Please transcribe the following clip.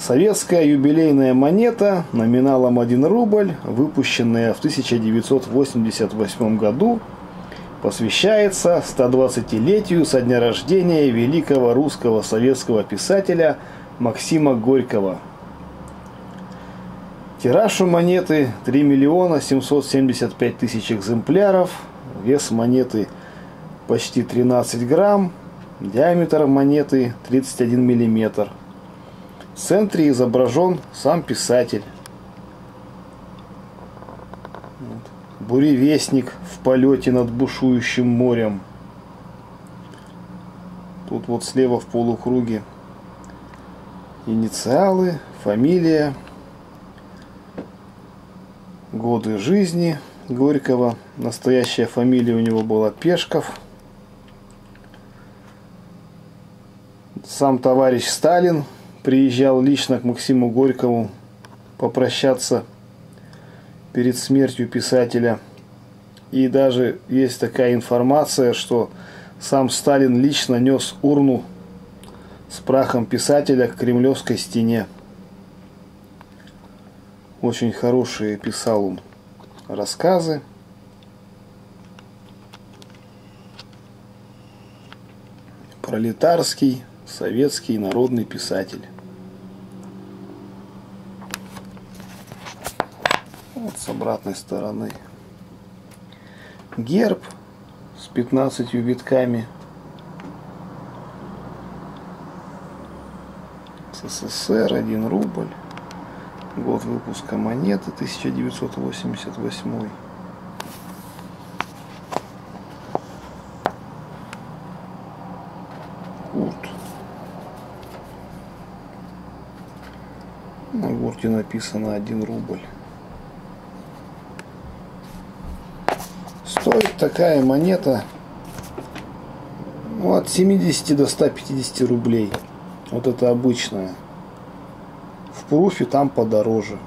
Советская юбилейная монета номиналом 1 рубль, выпущенная в 1988 году, посвящается 120-летию со дня рождения великого русского советского писателя Максима Горького. Тираж у монеты 3 миллиона 775 тысяч экземпляров, вес монеты почти 13 грамм, диаметр монеты 31 миллиметр – в центре изображен сам писатель. Буревестник в полете над бушующим морем. Тут вот слева в полукруге инициалы, фамилия, годы жизни Горького. Настоящая фамилия у него была Пешков. Сам товарищ Сталин приезжал лично к Максиму Горькову попрощаться перед смертью писателя. И даже есть такая информация, что сам Сталин лично нес урну с прахом писателя к Кремлевской стене. Очень хорошие писал он рассказы. Пролетарский советский народный писатель. Вот с обратной стороны. Герб с 15 витками. СССР, 1 рубль. Год выпуска монеты 1988. На гурте написано 1 рубль. Стоит такая монета ну, от 70 до 150 рублей. Вот это обычная. В пруфе там подороже.